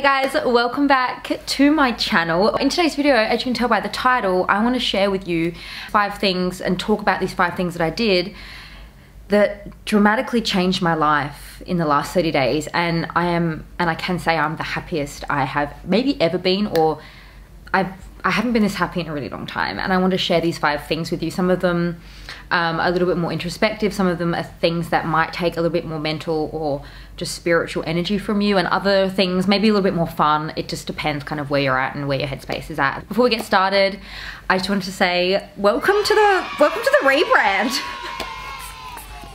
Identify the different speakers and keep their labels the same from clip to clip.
Speaker 1: Hey guys, welcome back to my channel. In today's video, as you can tell by the title, I want to share with you five things and talk about these five things that I did that dramatically changed my life in the last 30 days and I am and I can say I'm the happiest I have maybe ever been or I've I haven't been this happy in a really long time and I want to share these five things with you. Some of them um, a little bit more introspective, some of them are things that might take a little bit more mental or just spiritual energy from you and other things maybe a little bit more fun. It just depends kind of where you're at and where your headspace is at. Before we get started, I just wanted to say welcome to the welcome to the rebrand.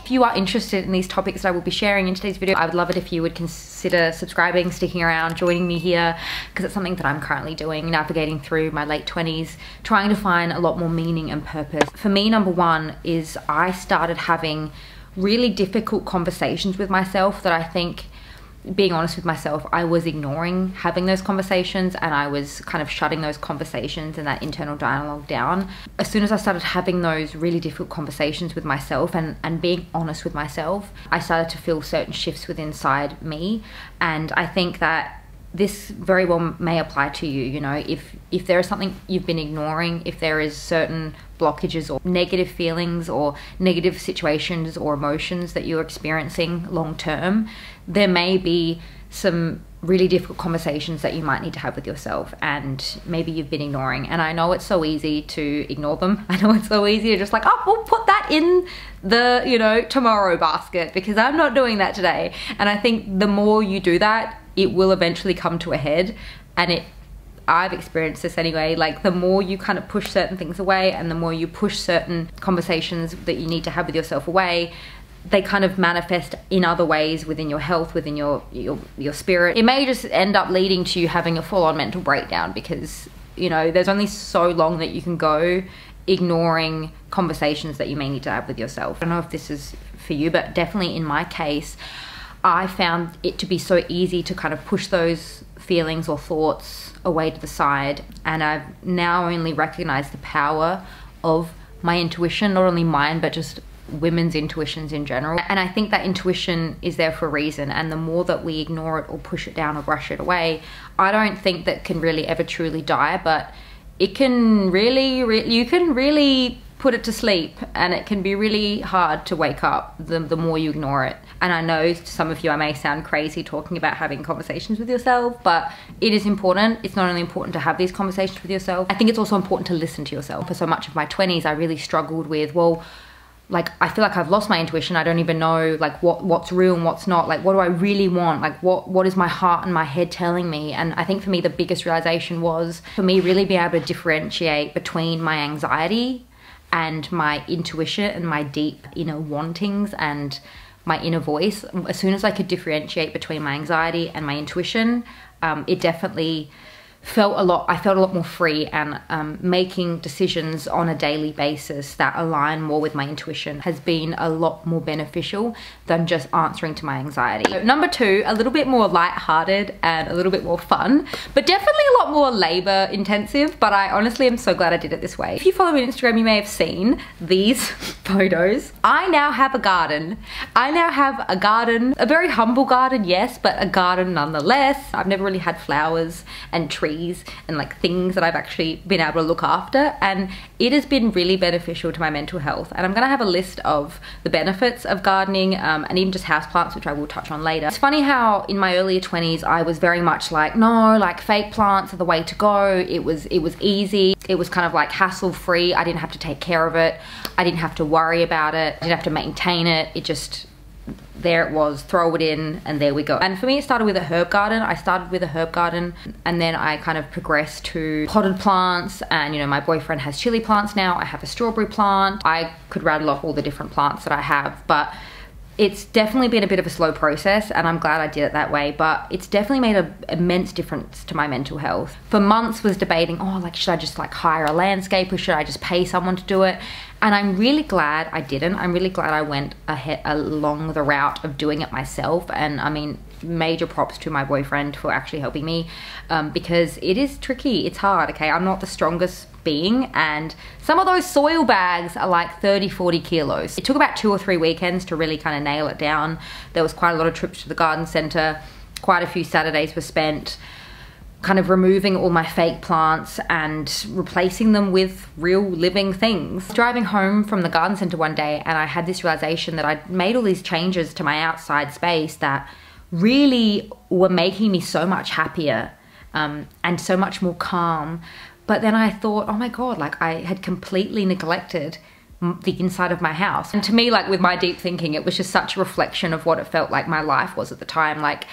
Speaker 1: If you are interested in these topics that I will be sharing in today's video, I would love it if you would consider subscribing, sticking around, joining me here, because it's something that I'm currently doing, navigating through my late 20s, trying to find a lot more meaning and purpose. For me, number one is I started having really difficult conversations with myself that I think being honest with myself, I was ignoring having those conversations and I was kind of shutting those conversations and that internal dialogue down. As soon as I started having those really difficult conversations with myself and, and being honest with myself, I started to feel certain shifts within inside me. And I think that this very well may apply to you you know if if there is something you've been ignoring if there is certain blockages or negative feelings or negative situations or emotions that you're experiencing long term there may be some really difficult conversations that you might need to have with yourself and maybe you've been ignoring. And i know it's so easy to ignore them. I know it's so easy to just like oh we'll put that in the you know tomorrow basket because i'm not doing that today. And i think the more you do that it will eventually come to a head and it I've experienced this anyway. Like the more you kind of push certain things away and the more you push certain conversations that you need to have with yourself away, they kind of manifest in other ways within your health, within your your your spirit. It may just end up leading to you having a full-on mental breakdown because you know there's only so long that you can go ignoring conversations that you may need to have with yourself. I don't know if this is for you, but definitely in my case, I found it to be so easy to kind of push those feelings or thoughts away to the side. And I've now only recognized the power of my intuition, not only mine, but just women's intuitions in general. And I think that intuition is there for a reason. And the more that we ignore it or push it down or brush it away, I don't think that can really ever truly die, but it can really, re- you can really put it to sleep and it can be really hard to wake up the, the more you ignore it. And I know to some of you I may sound crazy talking about having conversations with yourself, but it is important. It's not only important to have these conversations with yourself, I think it's also important to listen to yourself. For so much of my 20s, I really struggled with, well, like I feel like I've lost my intuition. I don't even know like what what's real and what's not. Like what do I really want? Like what what is my heart and my head telling me? And I think for me the biggest realization was for me really being able to differentiate between my anxiety and my intuition and my deep inner wantings and my inner voice. As soon as I could differentiate between my anxiety and my intuition, um, it definitely felt a lot i felt a lot more free and um, making decisions on a daily basis that align more with my intuition has been a lot more beneficial than just answering to my anxiety. So number two a little bit more light-hearted and a little bit more fun but definitely a lot more labor intensive but i honestly am so glad i did it this way. If you follow me on instagram you may have seen these photos. I now have a garden. I now have a garden a very humble garden yes but a garden nonetheless. I've never really had flowers and trees and like things that I've actually been able to look after and it has been really beneficial to my mental health. And I'm gonna have a list of the benefits of gardening um, and even just houseplants which I will touch on later. It's funny how in my earlier 20s I was very much like no like fake plants are the way to go. It was it was easy. It was kind of like hassle free I didn't have to take care of it. I didn't have to worry about it. I didn't have to maintain it. It just there it was, throw it in, and there we go. And for me, it started with a herb garden. I started with a herb garden, and then I kind of progressed to potted plants. And you know, my boyfriend has chili plants now. I have a strawberry plant. I could rattle off all the different plants that I have, but it's definitely been a bit of a slow process and I'm glad I did it that way but it's definitely made an immense difference to my mental health. For months was debating oh like should I just like hire a landscaper or should I just pay someone to do it and I'm really glad I didn't. I'm really glad I went ahead along the route of doing it myself and I mean major props to my boyfriend for actually helping me um, because it is tricky. It's hard, okay? I'm not the strongest being and some of those soil bags are like 30, 40 kilos. It took about two or three weekends to really kind of nail it down. There was quite a lot of trips to the garden center quite a few Saturdays were spent kind of removing all my fake plants and replacing them with real living things. Driving home from the garden center one day and I had this realization that I'd made all these changes to my outside space that really were making me so much happier um, and so much more calm. But then I thought, oh my God, like I had completely neglected the inside of my house. And to me, like with my deep thinking, it was just such a reflection of what it felt like my life was at the time. Like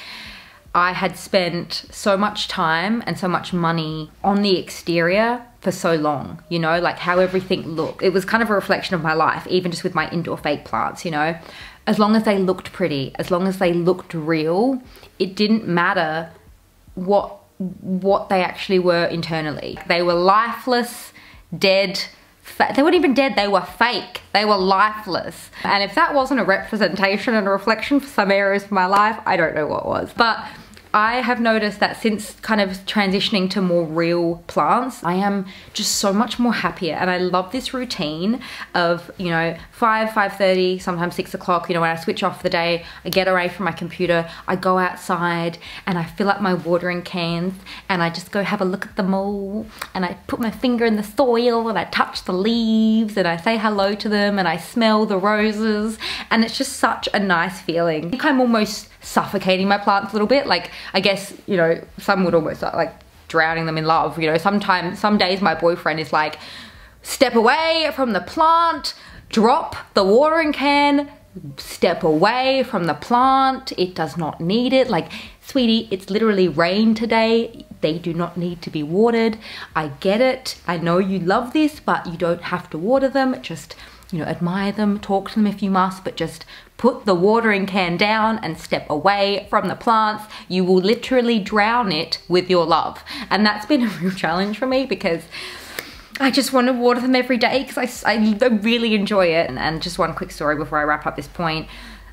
Speaker 1: I had spent so much time and so much money on the exterior for so long, you know, like how everything looked. It was kind of a reflection of my life, even just with my indoor fake plants, you know. As long as they looked pretty, as long as they looked real, it didn't matter what what they actually were internally. They were lifeless, dead, they weren't even dead, they were fake. They were lifeless. And if that wasn't a representation and a reflection for some areas of my life, I don't know what was. But I have noticed that since kind of transitioning to more real plants, I am just so much more happier. And I love this routine of, you know, 5, 5.30, sometimes 6 o'clock, you know, when I switch off the day, I get away from my computer, I go outside and I fill up my watering cans and I just go have a look at them all and I put my finger in the soil and I touch the leaves and I say hello to them and I smell the roses and it's just such a nice feeling. I think I'm almost suffocating my plants a little bit. Like, I guess, you know, some would almost uh, like drowning them in love. You know, sometimes, some days my boyfriend is like, step away from the plant, drop the watering can, step away from the plant. It does not need it. Like, sweetie, it's literally rain today. They do not need to be watered. I get it. I know you love this, but you don't have to water them. Just, you know, admire them, talk to them if you must, but just put the watering can down and step away from the plants. You will literally drown it with your love. And that's been a real challenge for me because I just want to water them every day because I, I really enjoy it. And, and just one quick story before I wrap up this point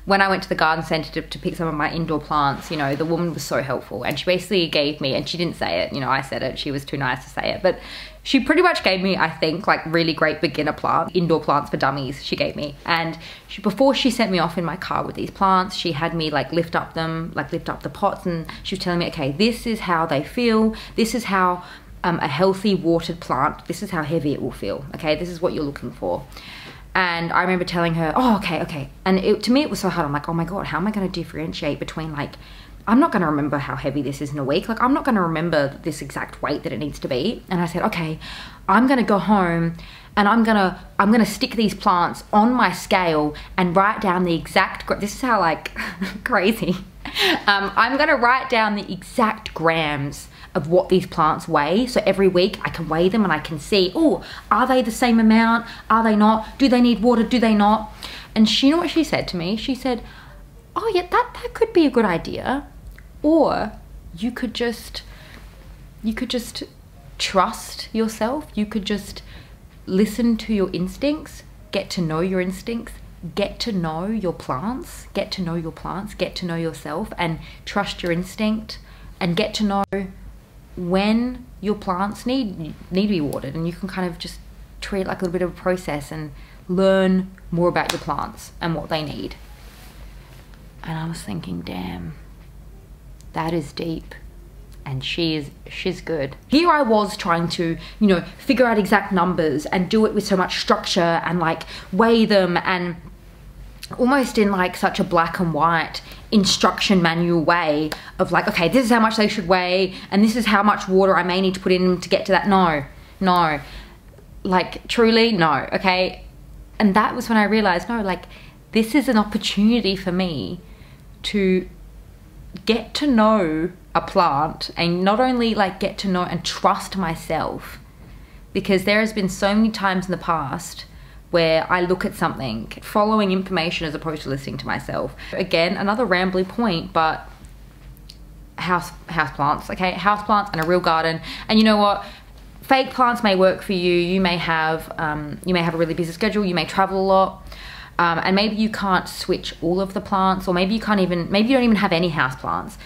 Speaker 1: when I went to the garden center to, to, pick some of my indoor plants, you know, the woman was so helpful and she basically gave me, and she didn't say it, you know, I said it, she was too nice to say it, but she pretty much gave me, I think, like really great beginner plants, indoor plants for dummies she gave me. And she, before she sent me off in my car with these plants, she had me like lift up them, like lift up the pots and she was telling me, okay, this is how they feel. This is how um, a healthy watered plant, this is how heavy it will feel. Okay, this is what you're looking for. And I remember telling her, oh, okay, okay. And it, to me, it was so hard. I'm like, oh my God, how am I going to differentiate between like, I'm not going to remember how heavy this is in a week. Like, I'm not going to remember this exact weight that it needs to be. And I said, okay, I'm going to go home and I'm going to, I'm going to stick these plants on my scale and write down the exact, this is how like crazy. Um, I'm going to write down the exact grams of what these plants weigh. So every week I can weigh them and I can see, oh, are they the same amount? Are they not? Do they need water? Do they not? And she, you know what she said to me? She said, oh yeah, that, that could be a good idea. Or you could just, you could just trust yourself. You could just listen to your instincts, get to know your instincts, get to know your plants, get to know your plants, get to know yourself and trust your instinct and get to know when your plants need need to be watered and you can kind of just treat it like a little bit of a process and learn more about your plants and what they need. And I was thinking, damn, that is deep. And she's she's good. Here I was trying to, you know, figure out exact numbers and do it with so much structure and like weigh them and almost in like such a black and white instruction manual way of like, okay, this is how much they should weigh and this is how much water I may need to put in to get to that. No, no, like truly no, okay? And that was when I realized, no, like this is an opportunity for me to get to know a plant and not only like get to know and trust myself because there has been so many times in the past where I look at something, following information as opposed to listening to myself. Again, another rambly point, but house house plants, okay? House plants and a real garden. And you know what? Fake plants may work for you. You may have um, you may have a really busy schedule. You may travel a lot. Um, and maybe you can't switch all of the plants, or maybe you can't even, maybe you don't even have any house plants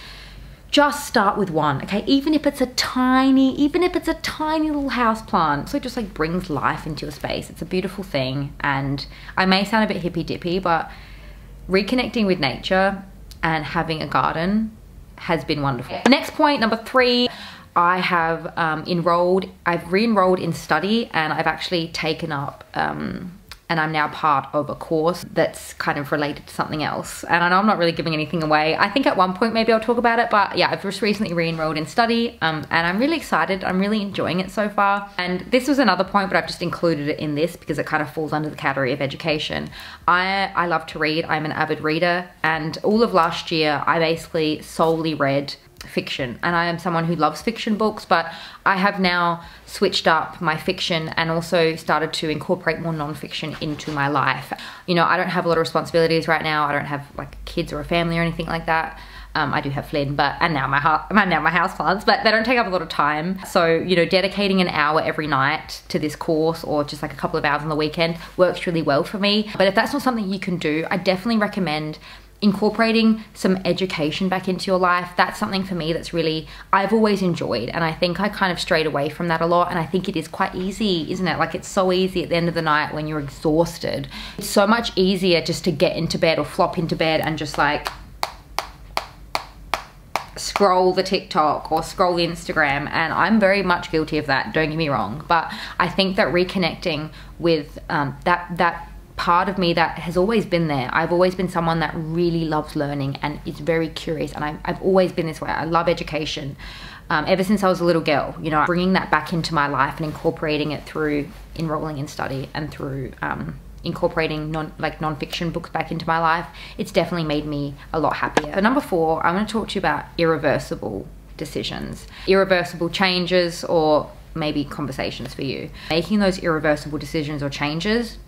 Speaker 1: just start with one, okay? Even if it's a tiny, even if it's a tiny little house plant. So it just like brings life into your space. It's a beautiful thing. And I may sound a bit hippy dippy, but reconnecting with nature and having a garden has been wonderful. Next point, number three, I have um, enrolled, I've re-enrolled in study and I've actually taken up um, and I'm now part of a course that's kind of related to something else. And I know I'm not really giving anything away. I think at one point maybe I'll talk about it, but yeah, I've just recently re-enrolled in study um, and I'm really excited. I'm really enjoying it so far. And this was another point, but I've just included it in this because it kind of falls under the category of education. I, I love to read, I'm an avid reader, and all of last year I basically solely read fiction and I am someone who loves fiction books but I have now switched up my fiction and also started to incorporate more non-fiction into my life. You know, I don't have a lot of responsibilities right now. I don't have like kids or a family or anything like that. Um, I do have Flynn, but and now my heart, now my house plants, but they don't take up a lot of time. So you know, dedicating an hour every night to this course, or just like a couple of hours on the weekend, works really well for me. But if that's not something you can do, I definitely recommend incorporating some education back into your life that's something for me that's really i've always enjoyed and i think i kind of strayed away from that a lot and i think it is quite easy isn't it? Like it's so easy at the end of the night when you're exhausted. It's so much easier just to get into bed or flop into bed and just like scroll the TikTok or scroll the Instagram and I'm very much guilty of that don't get me wrong but I think that reconnecting with um, that that part of me that has always been there. I've always been someone that really loves learning and is very curious, and I, have always been this way. I love education. Um, ever since I was a little girl, you know, bringing that back into my life and incorporating it through enrolling in study and through um, incorporating non like non-fiction books back into my life, it's definitely made me a lot happier. Number four, I'm going to talk to you about irreversible decisions, irreversible changes, or maybe conversations for you. Making those irreversible decisions or changes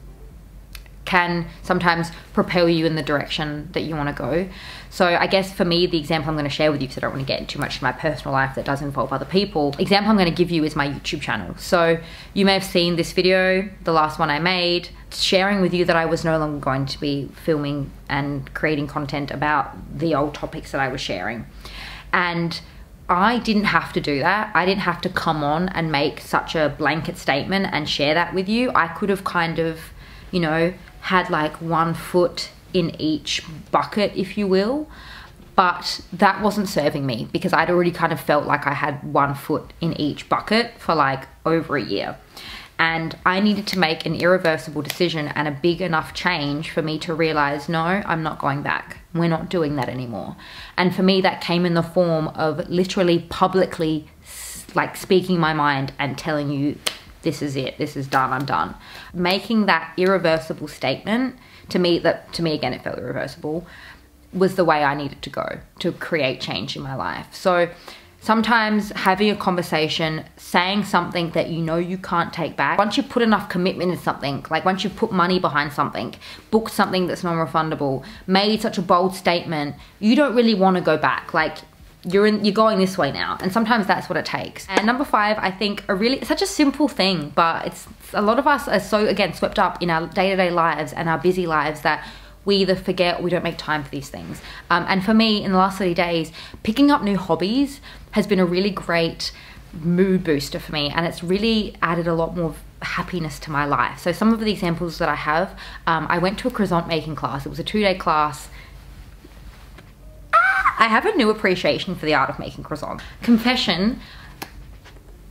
Speaker 1: can sometimes propel you in the direction that you want to go. So I guess for me, the example I'm going to share with you, because I don't want to get too much in my personal life that does involve other people, example I'm going to give you is my YouTube channel. So you may have seen this video, the last one I made, sharing with you that I was no longer going to be filming and creating content about the old topics that I was sharing. And I didn't have to do that. I didn't have to come on and make such a blanket statement and share that with you. I could have kind of, you know, had like one foot in each bucket, if you will. But that wasn't serving me because I'd already kind of felt like I had one foot in each bucket for like over a year. And I needed to make an irreversible decision and a big enough change for me to realize no, I'm not going back. We're not doing that anymore. And for me, that came in the form of literally publicly like speaking my mind and telling you this is it, this is done, I'm done. Making that irreversible statement, to me, that to me again it felt irreversible, was the way I needed to go to create change in my life. So sometimes having a conversation, saying something that you know you can't take back, once you put enough commitment in something, like once you put money behind something, booked something that's non-refundable, made such a bold statement, you don't really want to go back. Like you're in you're going this way now. And sometimes that's what it takes. And number five i think a really such a simple thing but it's a lot of us are so again swept up in our day-to-day lives and our busy lives that we either forget or we don't make time for these things. Um, and for me in the last 30 days picking up new hobbies has been a really great mood booster for me. And it's really added a lot more happiness to my life. So some of the examples that i have um, i went to a croissant making class. It was a two-day class I have a new appreciation for the art of making croissants. Confession,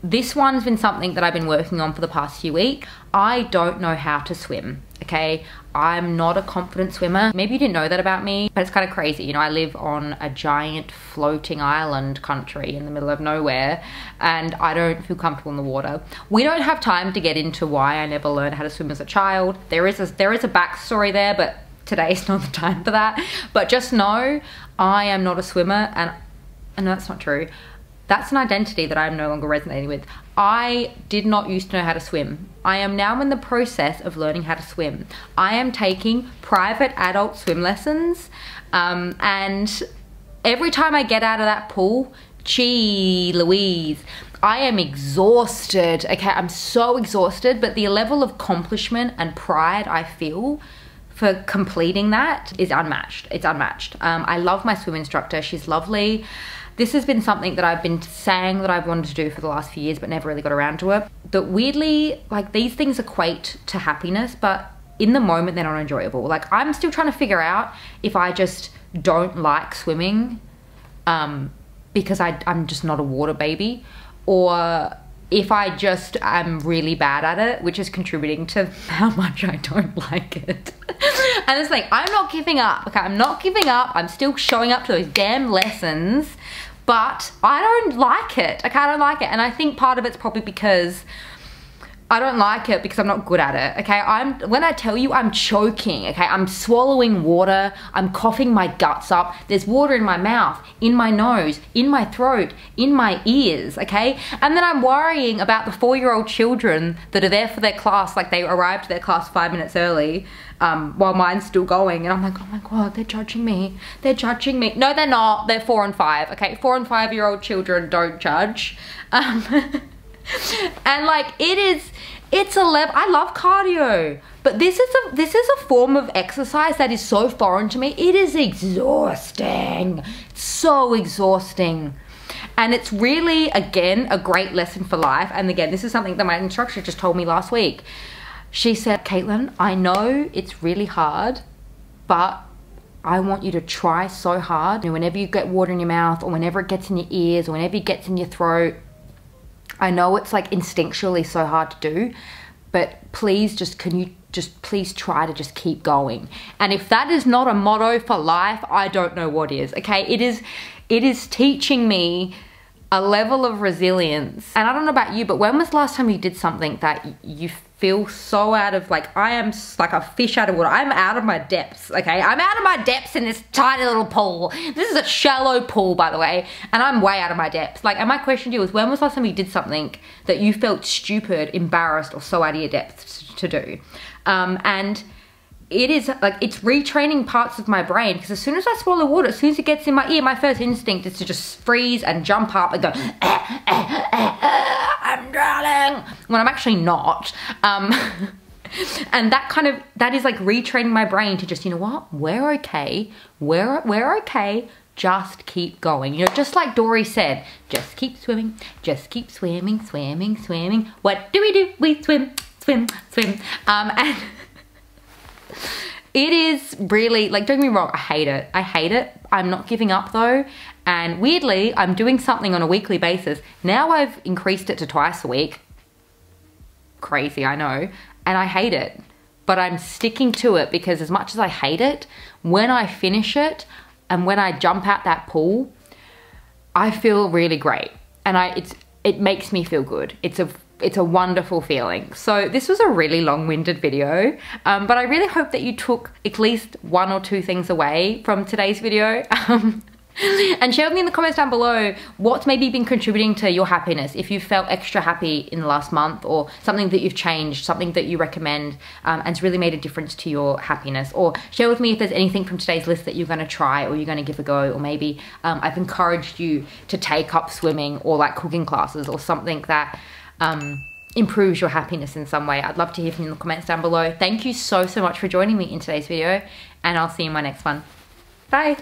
Speaker 1: this one's been something that I've been working on for the past few weeks. I don't know how to swim, okay? I'm not a confident swimmer. Maybe you didn't know that about me, but it's kind of crazy. You know, I live on a giant floating island country in the middle of nowhere and I don't feel comfortable in the water. We don't have time to get into why I never learned how to swim as a child. There is a, there is a backstory there, but today's not the time for that. But just know I am not a swimmer and and that's not true. That's an identity that I'm no longer resonating with. I did not used to know how to swim. I am now in the process of learning how to swim. I am taking private adult swim lessons um, and every time I get out of that pool, gee Louise, I am exhausted. Okay, I'm so exhausted, but the level of accomplishment and pride I feel for completing that is unmatched. It's unmatched. Um, I love my swim instructor. She's lovely. This has been something that I've been saying that I've wanted to do for the last few years, but never really got around to it. That weirdly, like these things equate to happiness, but in the moment they're not enjoyable. Like I'm still trying to figure out if I just don't like swimming um, because I, I'm just not a water baby, or if I just am really bad at it, which is contributing to how much I don't like it. and it's like, I'm not giving up. Okay, I'm not giving up. I'm still showing up to those damn lessons, but I don't like it. Okay, I don't like it. And I think part of it's probably because I don't like it because I'm not good at it, okay? I'm when I tell you I'm choking, okay? I'm swallowing water, I'm coughing my guts up. There's water in my mouth, in my nose, in my throat, in my ears, okay? And then I'm worrying about the 4-year-old children that are there for their class like they arrived to their class 5 minutes early. Um, while mine's still going and I'm like, oh my god, they're judging me. They're judging me. No, they're not. They're 4 and 5, okay? 4 and 5 year old children don't judge. Um, and like it is it's a level i love cardio but this is a this is a form of exercise that is so foreign to me. It is exhausting so exhausting. And it's really again a great lesson for life. And again this is something that my instructor just told me last week. She said caitlin i know it's really hard but I want you to try so hard. And whenever you get water in your mouth, or whenever it gets in your ears, or whenever it gets in your throat, I know it's like instinctually so hard to do, but please just can you just please try to just keep going. And if that is not a motto for life, I don't know what is. Okay? It is it is teaching me a level of resilience. And I don't know about you, but when was the last time you did something that you feel so out of like I am like a fish out of water. I'm out of my depths, okay? I'm out of my depths in this tiny little pool. This is a shallow pool, by the way, and I'm way out of my depths. Like, and my question to you is when was the last time you did something that you felt stupid, embarrassed, or so out of your depths to do? Um, and it is like it's retraining parts of my brain because as soon as I swallow water, as soon as it gets in my ear, my first instinct is to just freeze and jump up and go, eh, eh, eh, I'm drowning, when I'm actually not. Um, and that kind of that is like retraining my brain to just you know what? We're okay. We're we're okay. Just keep going. You know just like dory said just keep swimming just keep swimming swimming swimming. What do we do? We swim swim swim. Um and it is really, like, don't get me wrong, I hate it. I hate it. I'm not giving up though. And weirdly, I'm doing something on a weekly basis. Now I've increased it to twice a week. Crazy, I know. And I hate it. But I'm sticking to it because as much as I hate it, when I finish it and when I jump out that pool, I feel really great. And I it's it makes me feel good. It's a it's a wonderful feeling. So this was a really long-winded video, um, but I really hope that you took at least one or two things away from today's video. Um, and share with me in the comments down below what's maybe been contributing to your happiness if you felt extra happy in the last month or something that you've changed something that you recommend um, and it's really made a difference to your happiness or share with me if there's anything from today's list that you're going to try or you're going to give a go or maybe um, I've encouraged you to take up swimming or like cooking classes or something that um, improves your happiness in some way. I'd love to hear from you in the comments down below. Thank you so, so much for joining me in today's video and I'll see you in my next one. Bye.